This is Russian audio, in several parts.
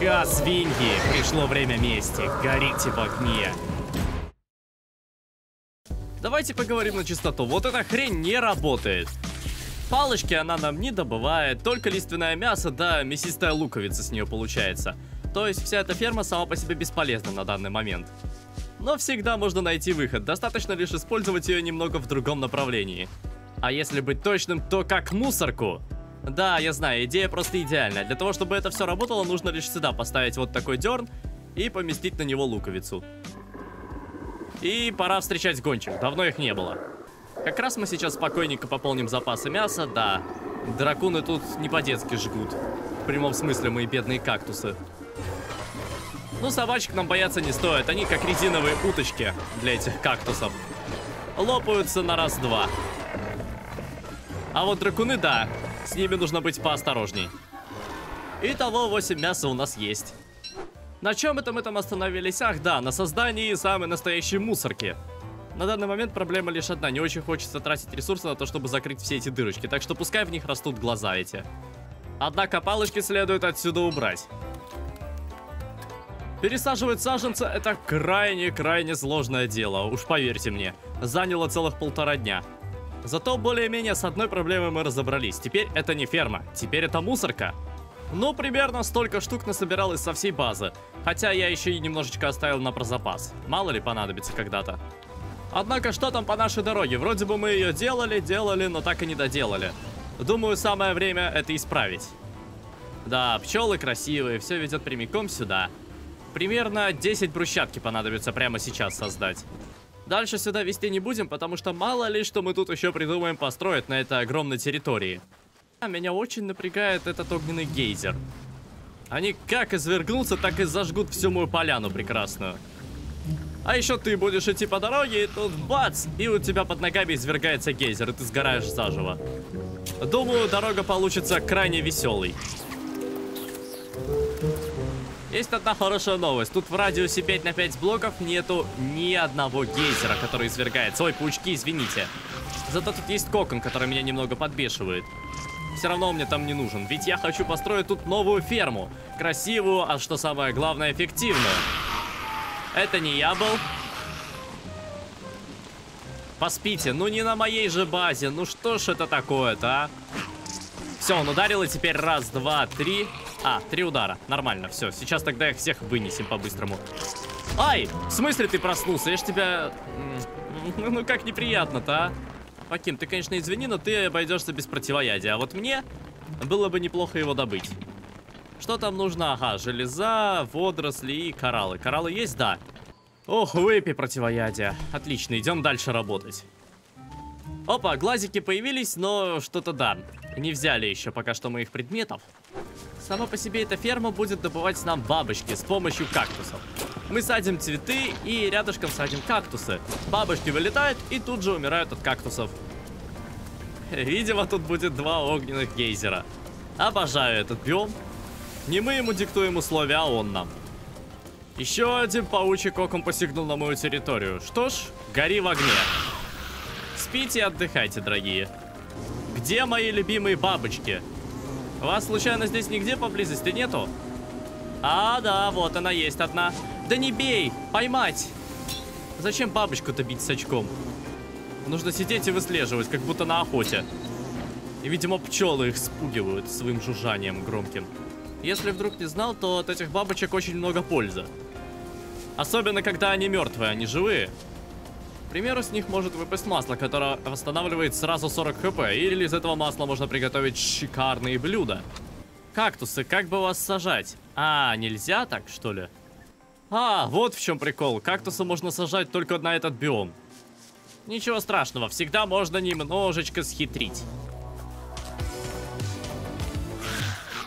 Ха, свиньи! Пришло время мести. Горите в огне. Давайте поговорим на чистоту. Вот эта хрень не работает. Палочки она нам не добывает, только лиственное мясо, да мясистая луковица с нее получается. То есть вся эта ферма сама по себе бесполезна на данный момент. Но всегда можно найти выход, достаточно лишь использовать ее немного в другом направлении. А если быть точным, то как мусорку. Да, я знаю, идея просто идеальная. Для того, чтобы это все работало, нужно лишь сюда поставить вот такой дерн и поместить на него луковицу. И пора встречать гончих, давно их не было. Как раз мы сейчас спокойненько пополним запасы мяса, да. Драконы тут не по-детски жгут. В прямом смысле мои бедные кактусы. Ну, собачек нам бояться не стоит, они как резиновые уточки для этих кактусов. Лопаются на раз-два. А вот дракуны, да, с ними нужно быть поосторожней. Итого 8 мяса у нас есть. На чем это мы там остановились? Ах, да, на создании самой настоящей мусорки. На данный момент проблема лишь одна. Не очень хочется тратить ресурсы на то, чтобы закрыть все эти дырочки. Так что пускай в них растут глаза эти. Однако палочки следует отсюда убрать. Пересаживать саженца это крайне-крайне сложное дело, уж поверьте мне. Заняло целых полтора дня. Зато более-менее с одной проблемой мы разобрались. Теперь это не ферма, теперь это мусорка. Ну, примерно столько штук насобиралось со всей базы. Хотя я еще и немножечко оставил на прозапас. Мало ли понадобится когда-то. Однако, что там по нашей дороге? Вроде бы мы ее делали, делали, но так и не доделали. Думаю, самое время это исправить. Да, пчелы красивые, все ведет прямиком сюда. Примерно 10 брусчатки понадобится прямо сейчас создать. Дальше сюда вести не будем, потому что мало ли, что мы тут еще придумаем построить на этой огромной территории. А меня очень напрягает этот огненный гейзер. Они как извергнутся, так и зажгут всю мою поляну прекрасную. А еще ты будешь идти по дороге, и тут бац, и у тебя под ногами извергается гейзер, и ты сгораешь заживо. Думаю, дорога получится крайне веселой. Есть одна хорошая новость. Тут в радиусе 5 на 5 блоков нету ни одного гейзера, который извергается. Ой, паучки, извините. Зато тут есть кокон, который меня немного подбешивает. Все равно он мне там не нужен, ведь я хочу построить тут новую ферму. Красивую, а что самое главное, эффективную. Это не я был. Поспите, ну не на моей же базе. Ну что ж это такое-то, а? Все, он ударил, и теперь раз, два, три. А, три удара. Нормально, все. Сейчас тогда их всех вынесем по-быстрому. Ай! В смысле ты проснулся? Я ж тебя... Ну как неприятно-то, а? Факим, ты, конечно, извини, но ты обойдешься без противоядия. А вот мне было бы неплохо его добыть. Что там нужно? Ага, железа, водоросли и кораллы. Кораллы есть? Да. Ох, выпей противоядие. Отлично, идем дальше работать. Опа, глазики появились, но что-то да. Не взяли еще пока что моих предметов. Сама по себе эта ферма будет добывать нам бабочки с помощью кактусов. Мы садим цветы и рядышком садим кактусы. Бабочки вылетают и тут же умирают от кактусов. Видимо, тут будет два огненных гейзера. Обожаю этот биом. Не мы ему диктуем условия, а он нам. Еще один паучий кокон посягнул на мою территорию. Что ж, гори в огне. Спите и отдыхайте, дорогие. Где мои любимые бабочки? Вас случайно здесь нигде поблизости нету? А, да, вот она есть одна. Да не бей! Поймать! Зачем бабочку-то бить с очком? Нужно сидеть и выслеживать, как будто на охоте. И, видимо, пчелы их спугивают своим жужжанием громким. Если вдруг не знал, то от этих бабочек очень много пользы. Особенно, когда они мертвые, а не живые. К примеру, с них может выпасть масло, которое восстанавливает сразу 40 хп. Или из этого масла можно приготовить шикарные блюда. Кактусы, как бы вас сажать? А, нельзя так, что ли? А, вот в чем прикол. Кактусы можно сажать только на этот биом. Ничего страшного, всегда можно немножечко схитрить.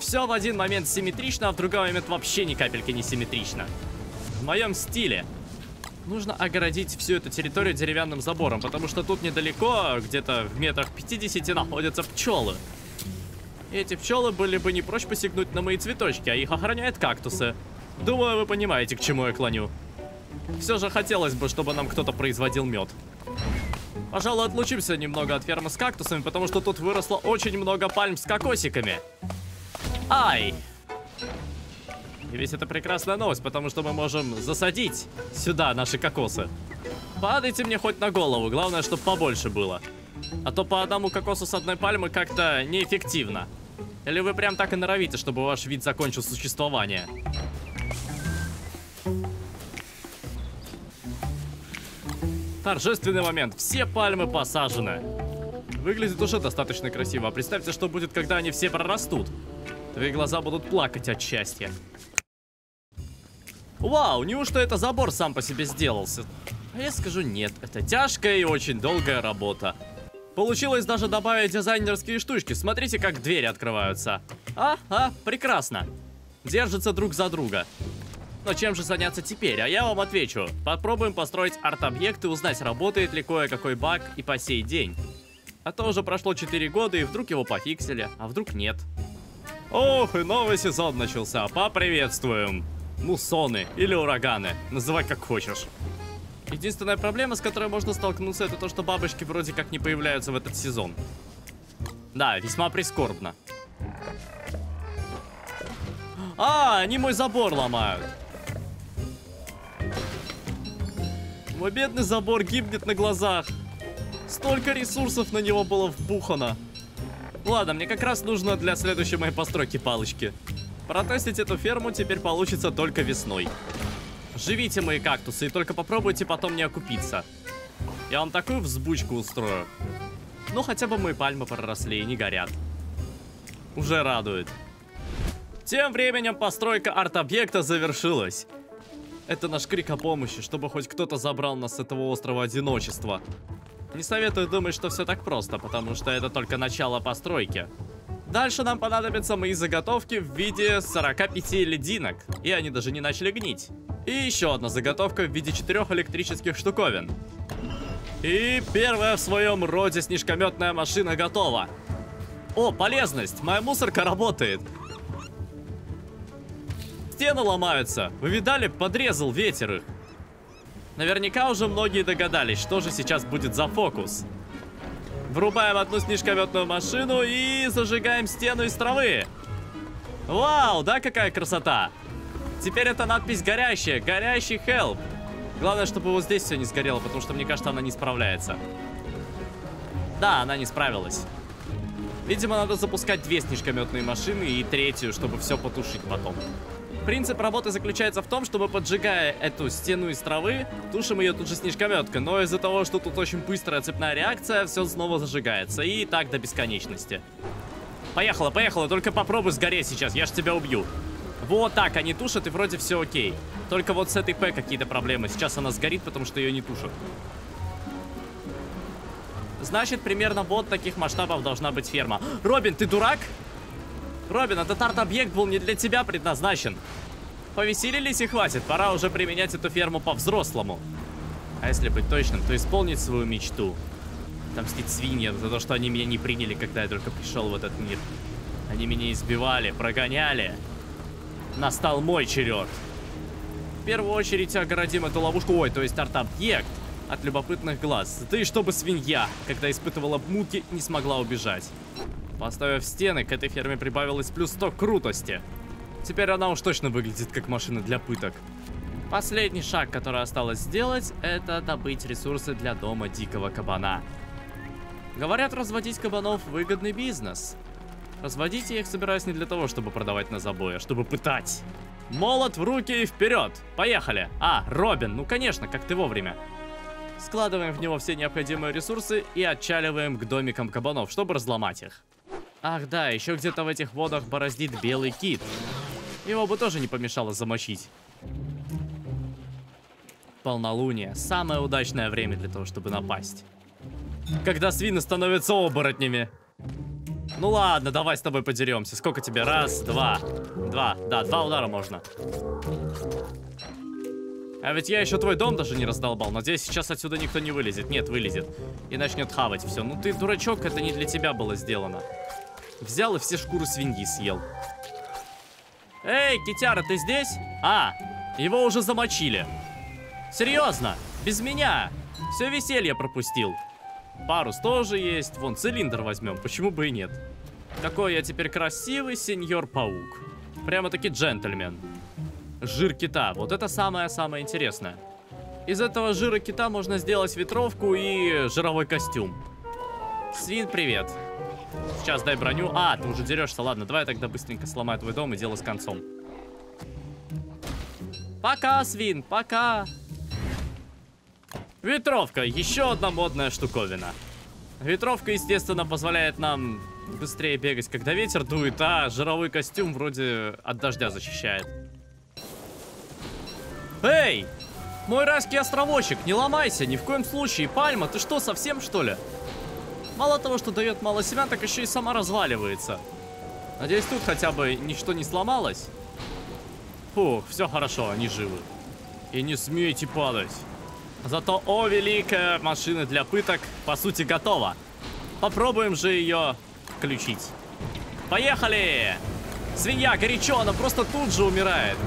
Все в один момент симметрично, а в другой момент вообще ни капельки не симметрично. В моем стиле. Нужно огородить всю эту территорию деревянным забором, потому что тут недалеко, где-то в метрах 50, находятся пчелы. Эти пчелы были бы не прочь посягнуть на мои цветочки, а их охраняют кактусы. Думаю, вы понимаете, к чему я клоню. Все же хотелось бы, чтобы нам кто-то производил мед. Пожалуй, отлучимся немного от фермы с кактусами, потому что тут выросло очень много пальм с кокосиками. Ай! И ведь это прекрасная новость, потому что мы можем засадить сюда наши кокосы. Падайте мне хоть на голову, главное, чтобы побольше было. А то по одному кокосу с одной пальмы как-то неэффективно. Или вы прям так и норовите, чтобы ваш вид закончил существование? Торжественный момент. Все пальмы посажены. Выглядит уже достаточно красиво. А представьте, что будет, когда они все прорастут. Твои глаза будут плакать от счастья. Вау, неужто это забор сам по себе сделался? А я скажу нет, это тяжкая и очень долгая работа. Получилось даже добавить дизайнерские штучки. Смотрите, как двери открываются. А, а, прекрасно. Держатся друг за друга. Но чем же заняться теперь? А я вам отвечу. Попробуем построить арт-объект и узнать, работает ли кое-какой баг и по сей день. А то уже прошло 4 года, и вдруг его пофиксили, а вдруг нет. Ох, и новый сезон начался. Поприветствуем. Муссоны или ураганы. Называй как хочешь. Единственная проблема, с которой можно столкнуться, это то, что бабочки вроде как не появляются в этот сезон. Да, весьма прискорбно. А, они мой забор ломают. Мой бедный забор гибнет на глазах. Столько ресурсов на него было вбухано. Ладно, мне как раз нужно для следующей моей постройки палочки. Протестить эту ферму теперь получится только весной. Живите мои кактусы и только попробуйте потом не окупиться. Я вам такую взбучку устрою. Ну, хотя бы мои пальмы проросли и не горят. Уже радует. Тем временем постройка арт-объекта завершилась. Это наш крик о помощи, чтобы хоть кто-то забрал нас с этого острова одиночества. Не советую думать, что все так просто, потому что это только начало постройки. Дальше нам понадобятся мои заготовки в виде 45 лединок, и они даже не начали гнить. И еще одна заготовка в виде четырех электрических штуковин. И первая в своем роде снежкометная машина готова. О, полезность! Моя мусорка работает. Стены ломаются. Вы видали? Подрезал ветер их. Наверняка уже многие догадались, что же сейчас будет за фокус. Врубаем одну снежкометную машину и зажигаем стену из травы. Вау, да, какая красота. Теперь это надпись горящая, горящий help. Главное, чтобы вот здесь все не сгорело, потому что, мне кажется, она не справляется. Да, она не справилась. Видимо, надо запускать две снежкометные машины и третью, чтобы все потушить потом. Принцип работы заключается в том, чтобы поджигая эту стену из травы, тушим ее тут же снежкометкой. Но из-за того, что тут очень быстрая цепная реакция, все снова зажигается. И так до бесконечности. Поехала, поехала, только попробуй сгореть сейчас, я ж тебя убью. Вот так они тушат, и вроде все окей. Только вот с этой П какие-то проблемы. Сейчас она сгорит, потому что ее не тушат. Значит, примерно вот таких масштабов должна быть ферма. Робин, ты дурак? Робин, этот арт-объект был не для тебя предназначен. Повеселились и хватит, пора уже применять эту ферму по-взрослому. А если быть точным, то исполнить свою мечту. Отомстить свиньям за то, что они меня не приняли, когда я только пришел в этот мир. Они меня избивали, прогоняли. Настал мой черед. В первую очередь огородим эту ловушку, ой, то есть арт-объект, от любопытных глаз. Да и чтобы свинья, когда испытывала муки, не смогла убежать. Поставив стены, к этой ферме прибавилось плюс 100 крутости. Теперь она уж точно выглядит как машина для пыток. Последний шаг, который осталось сделать, это добыть ресурсы для дома дикого кабана. Говорят, разводить кабанов выгодный бизнес. Разводить я их собираюсь не для того, чтобы продавать на забой, а чтобы пытать. Молот в руки и вперед! Поехали! А, Робин, ну конечно, как ты вовремя. Складываем в него все необходимые ресурсы и отчаливаем к домикам кабанов, чтобы разломать их. Ах да, еще где-то в этих водах бороздит белый кит. Его бы тоже не помешало замочить. Полнолуние. Самое удачное время для того, чтобы напасть. Когда свины становятся оборотнями. Ну ладно, давай с тобой подеремся. Сколько тебе? Раз, два. Два. Да, два удара можно. А ведь я еще твой дом даже не раздолбал. Надеюсь, сейчас отсюда никто не вылезет. Нет, вылезет. И начнет хавать все. Ну ты дурачок, это не для тебя было сделано. Взял и все шкуры свиньи съел. Эй, Китяра, ты здесь? А, его уже замочили. Серьезно, без меня. Все веселье пропустил. Парус тоже есть. Вон, цилиндр возьмем, почему бы и нет. Какой я теперь красивый сеньор-паук. Прямо-таки джентльмен. Жир кита. Вот это самое-самое интересное. Из этого жира кита можно сделать ветровку и жировой костюм. Свин, привет. Сейчас дай броню. А, ты уже дерешься. Ладно, давай я тогда быстренько сломаю твой дом и дело с концом. Пока, свин, пока. Ветровка. Еще одна модная штуковина. Ветровка, естественно, позволяет нам быстрее бегать, когда ветер дует, а жировой костюм вроде от дождя защищает. Эй! Мой райский островочек, не ломайся, ни в коем случае. Пальма, ты что, совсем что ли? Мало того, что дает мало семян, так еще и сама разваливается. Надеюсь, тут хотя бы ничто не сломалось. Фух, все хорошо, они живы. И не смейте падать. Зато, о, великая машина для пыток, по сути, готова. Попробуем же ее включить. Поехали! Свинья горячо, она просто тут же умирает.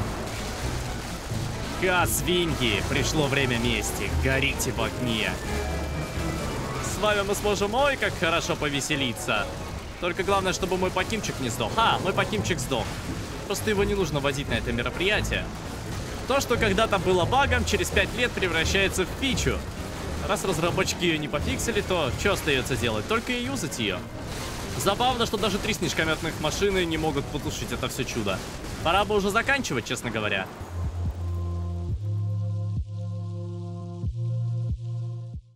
Ка, свиньи, пришло время мести. Горите в огне. С вами мы сможем, ой, как хорошо повеселиться. Только главное, чтобы мой покимчик не сдох. А, мой покимчик сдох. Просто его не нужно возить на это мероприятие. То, что когда-то было багом, через 5 лет превращается в фичу. Раз разработчики ее не пофиксили, то что остается делать? Только и юзать ее. Забавно, что даже три снежкометных машины не могут потушить это все чудо. Пора бы уже заканчивать, честно говоря.